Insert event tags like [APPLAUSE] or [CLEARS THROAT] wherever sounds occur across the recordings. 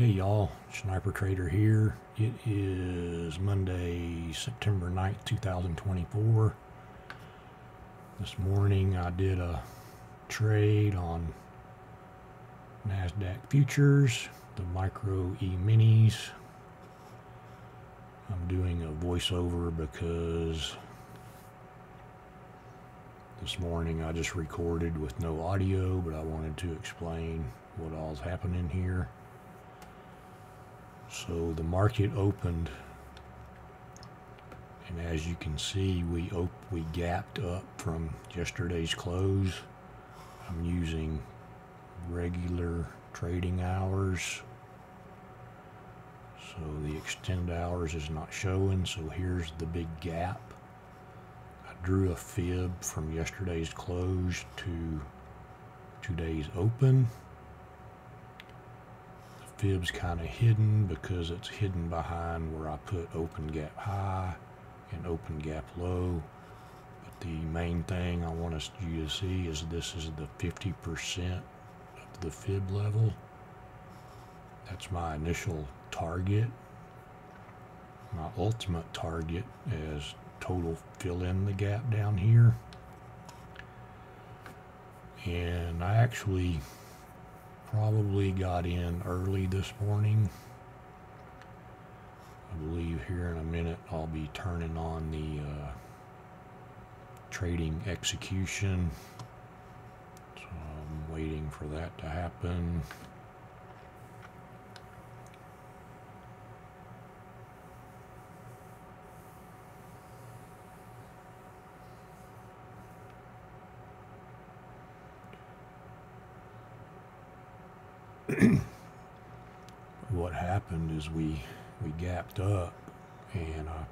Hey y'all, Sniper Trader here. It is Monday, September 9th, 2024. This morning I did a trade on NASDAQ futures, the micro E minis. I'm doing a voiceover because this morning I just recorded with no audio, but I wanted to explain what all's happening here. So the market opened, and as you can see, we op we gapped up from yesterday's close. I'm using regular trading hours. So the extend hours is not showing, so here's the big gap. I drew a fib from yesterday's close to today's open fib's kind of hidden because it's hidden behind where I put open gap high and open gap low. But the main thing I want us you to see is this is the 50% of the fib level. That's my initial target. My ultimate target is total fill in the gap down here. And I actually probably got in early this morning. I believe here in a minute I'll be turning on the uh, trading execution. So I'm waiting for that to happen. [CLEARS THROAT] what happened is we we gapped up and uh,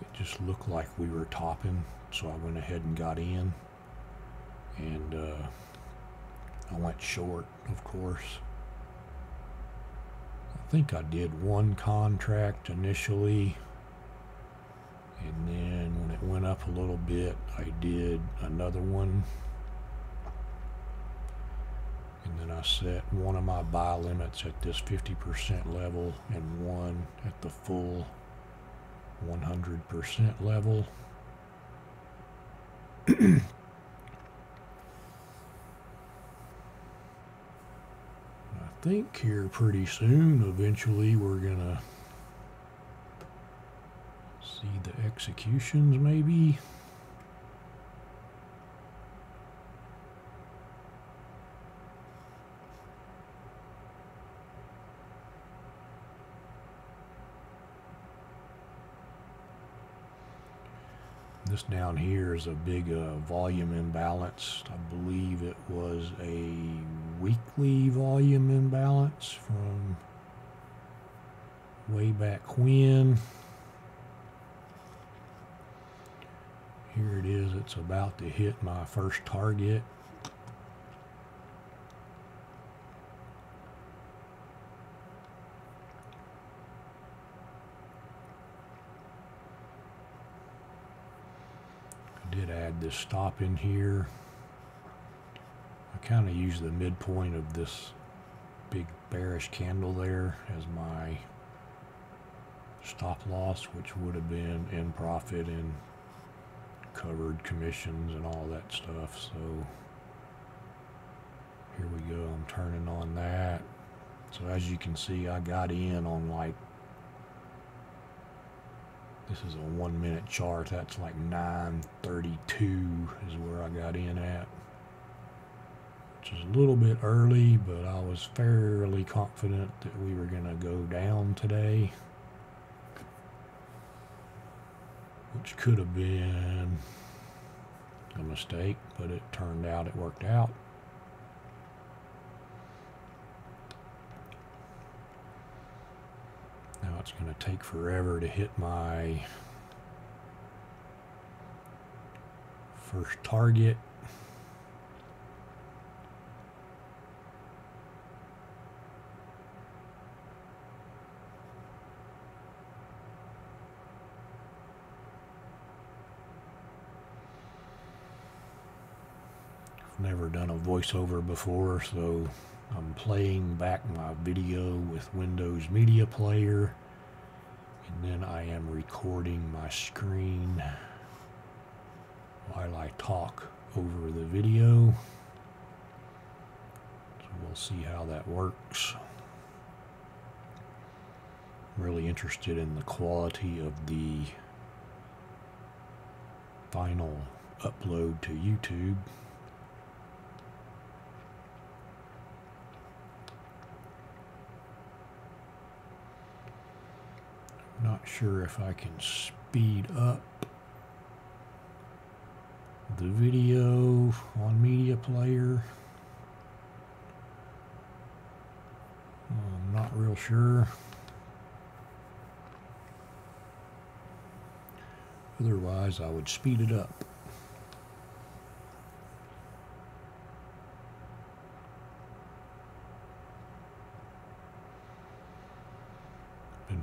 it just looked like we were topping. So I went ahead and got in and uh, I went short of course. I think I did one contract initially and then when it went up a little bit I did another one then I set one of my buy limits at this 50% level and one at the full 100% level. I think here pretty soon, eventually, we're going to see the executions maybe. This down here is a big uh, volume imbalance. I believe it was a weekly volume imbalance from way back when. Here it is. It's about to hit my first target. Did add this stop in here. I kind of use the midpoint of this big bearish candle there as my stop loss, which would have been in profit and covered commissions and all that stuff. So here we go. I'm turning on that. So as you can see, I got in on like this is a one minute chart. That's like 932 is where I got in at. Which is a little bit early, but I was fairly confident that we were going to go down today. Which could have been a mistake, but it turned out it worked out. It's going to take forever to hit my first target. I've never done a voiceover before, so I'm playing back my video with Windows Media Player, and then I am recording my screen while I talk over the video. So we'll see how that works. I'm really interested in the quality of the final upload to YouTube. Not sure if I can speed up the video on media player. I'm not real sure. Otherwise, I would speed it up.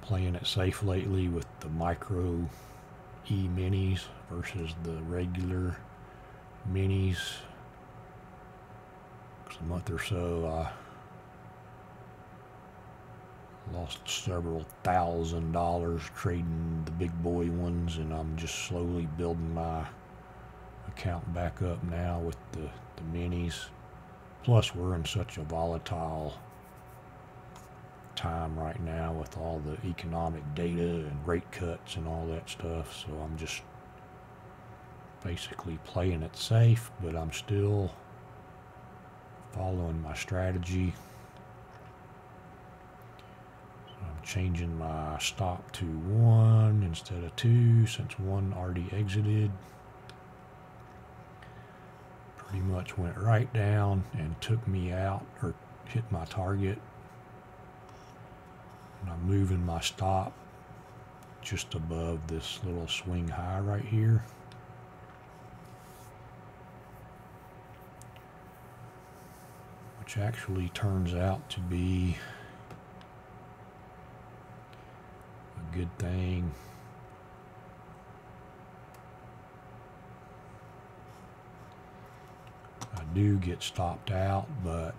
Playing it safe lately with the micro E minis versus the regular minis. a month or so, I lost several thousand dollars trading the big boy ones, and I'm just slowly building my account back up now with the, the minis. Plus, we're in such a volatile time right now with all the economic data and rate cuts and all that stuff. So I'm just basically playing it safe, but I'm still following my strategy. I'm changing my stop to one instead of two since one already exited. Pretty much went right down and took me out or hit my target and I'm moving my stop just above this little swing high right here. Which actually turns out to be a good thing. I do get stopped out, but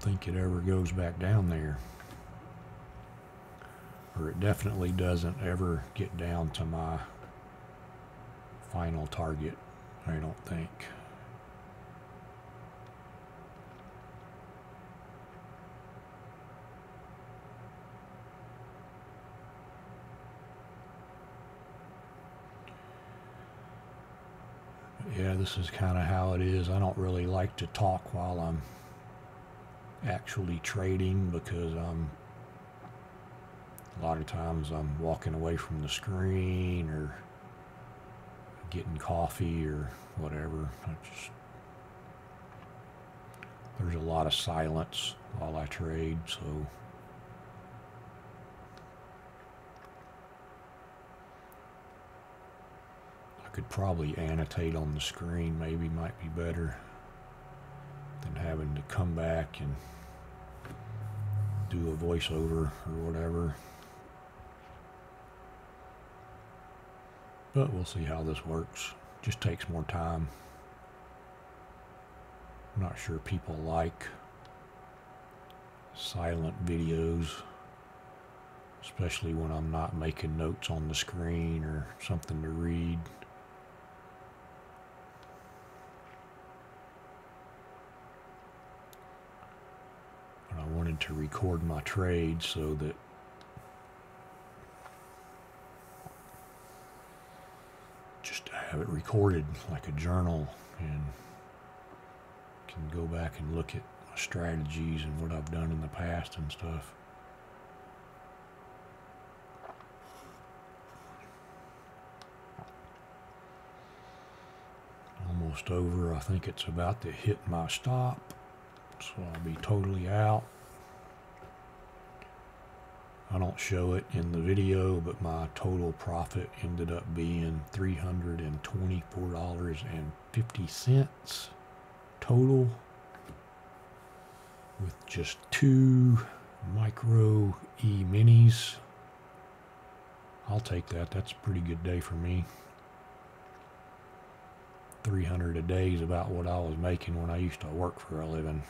think it ever goes back down there. Or it definitely doesn't ever get down to my final target, I don't think. yeah, this is kind of how it is. I don't really like to talk while I'm actually trading because I'm a lot of times I'm walking away from the screen or getting coffee or whatever. Just there's a lot of silence while I trade, so I could probably annotate on the screen maybe might be better than having to come back and do a voiceover or whatever. But we'll see how this works. Just takes more time. I'm not sure people like silent videos, especially when I'm not making notes on the screen or something to read. To record my trade so that just to have it recorded like a journal and can go back and look at my strategies and what I've done in the past and stuff. Almost over. I think it's about to hit my stop. So I'll be totally out. I don't show it in the video, but my total profit ended up being $324.50 total with just two micro E minis. I'll take that. That's a pretty good day for me. 300 a day is about what I was making when I used to work for a living.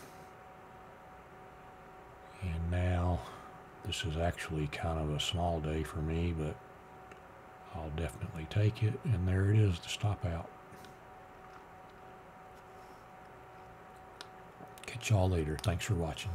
And now this is actually kind of a small day for me, but I'll definitely take it. And there it is, the stop out. Catch y'all later. Thanks for watching.